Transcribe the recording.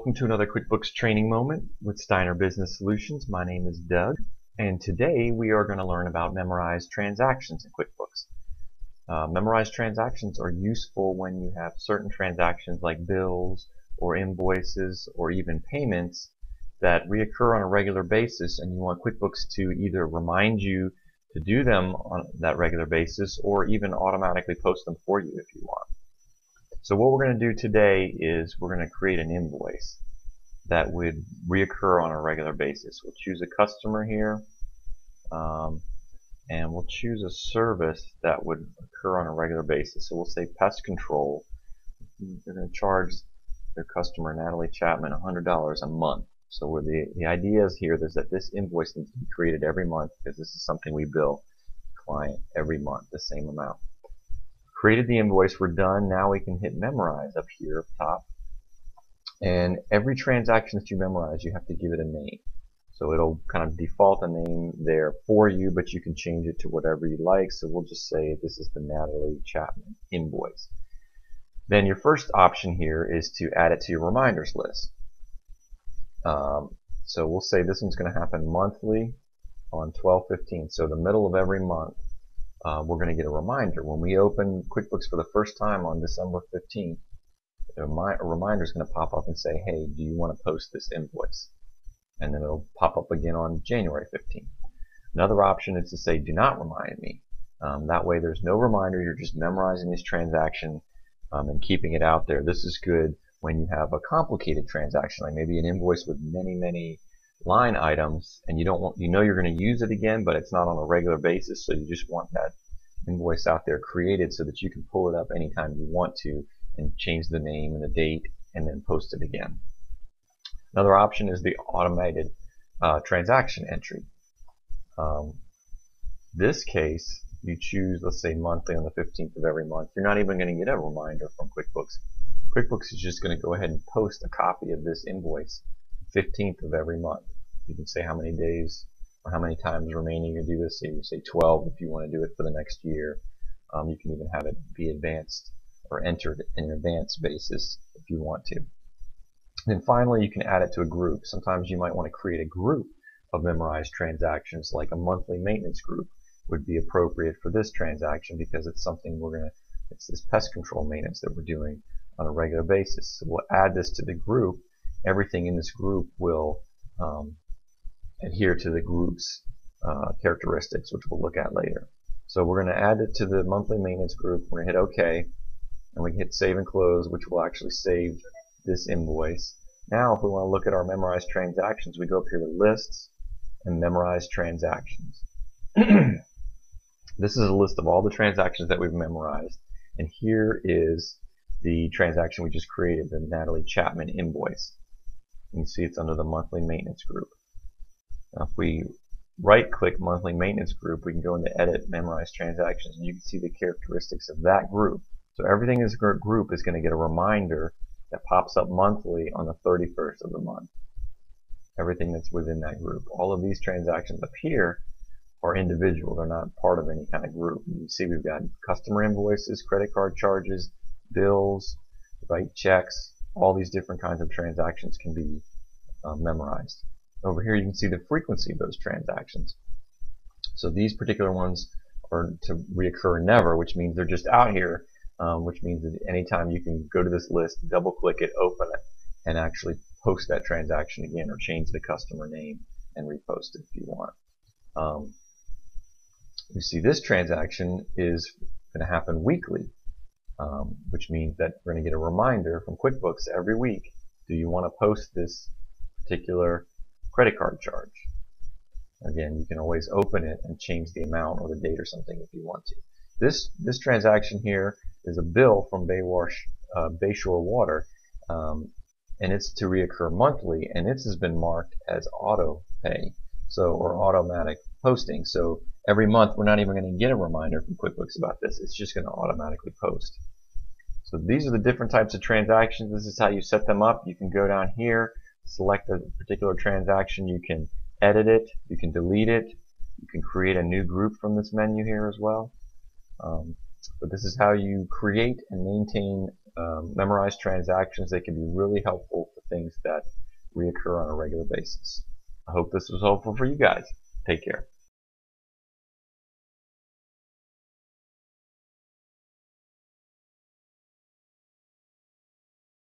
Welcome to another QuickBooks training moment with Steiner Business Solutions. My name is Doug, and today we are going to learn about memorized transactions in QuickBooks. Uh, memorized transactions are useful when you have certain transactions like bills or invoices or even payments that reoccur on a regular basis and you want QuickBooks to either remind you to do them on that regular basis or even automatically post them for you if you want. So what we're going to do today is we're going to create an invoice that would reoccur on a regular basis. We'll choose a customer here um, and we'll choose a service that would occur on a regular basis. So we'll say pest control. They're going to charge their customer Natalie Chapman $100 a month. So the, the idea is here is that this invoice needs to be created every month because this is something we bill client every month, the same amount. Created the invoice, we're done. Now we can hit memorize up here up top. And every transaction that you memorize, you have to give it a name. So it'll kind of default a name there for you, but you can change it to whatever you like. So we'll just say this is the Natalie Chapman invoice. Then your first option here is to add it to your reminders list. Um, so we'll say this one's going to happen monthly on 12-15. So the middle of every month, uh, we're going to get a reminder. When we open QuickBooks for the first time on December 15th, a, reminder is going to pop up and say, hey, do you want to post this invoice? And then it'll pop up again on January 15th. Another option is to say, do not remind me. Um, that way there's no reminder, you're just memorizing this transaction um, and keeping it out there. This is good when you have a complicated transaction, like maybe an invoice with many, many line items and you don't want you know you're going to use it again but it's not on a regular basis so you just want that invoice out there created so that you can pull it up anytime you want to and change the name and the date and then post it again. Another option is the automated uh, transaction entry. Um, this case you choose let's say monthly on the 15th of every month you're not even going to get a reminder from QuickBooks. QuickBooks is just going to go ahead and post a copy of this invoice 15th of every month. You can say how many days or how many times remaining you do this. So you say 12 if you want to do it for the next year. Um, you can even have it be advanced or entered in an advanced basis if you want to. And then finally, you can add it to a group. Sometimes you might want to create a group of memorized transactions, like a monthly maintenance group would be appropriate for this transaction because it's something we're going to, it's this pest control maintenance that we're doing on a regular basis. So we'll add this to the group everything in this group will um, adhere to the group's uh, characteristics, which we'll look at later. So we're going to add it to the monthly maintenance group. We're going to hit OK, and we hit Save and Close, which will actually save this invoice. Now, if we want to look at our memorized transactions, we go up here to Lists and Memorize Transactions. this is a list of all the transactions that we've memorized, and here is the transaction we just created, the Natalie Chapman invoice. You can see it's under the monthly maintenance group. Now if we right click monthly maintenance group, we can go into edit memorize transactions and you can see the characteristics of that group. So everything in this group is going to get a reminder that pops up monthly on the 31st of the month. Everything that's within that group. All of these transactions up here are individual. They're not part of any kind of group. You see we've got customer invoices, credit card charges, bills, write checks, all these different kinds of transactions can be um, memorized. Over here you can see the frequency of those transactions. So these particular ones are to reoccur never, which means they're just out here, um, which means that anytime you can go to this list, double click it, open it, and actually post that transaction again or change the customer name and repost it if you want. Um, you see this transaction is going to happen weekly um, which means that we're going to get a reminder from QuickBooks every week. Do you want to post this particular credit card charge? Again, you can always open it and change the amount or the date or something if you want to. This this transaction here is a bill from Baywash, uh, Bayshore Water, um, and it's to reoccur monthly, and it has been marked as auto pay, so or automatic posting. So every month we're not even going to get a reminder from QuickBooks about this. It's just going to automatically post. So these are the different types of transactions. This is how you set them up. You can go down here, select a particular transaction. You can edit it. You can delete it. You can create a new group from this menu here as well. Um, but this is how you create and maintain um, memorized transactions. They can be really helpful for things that reoccur on a regular basis. I hope this was helpful for you guys. Take care.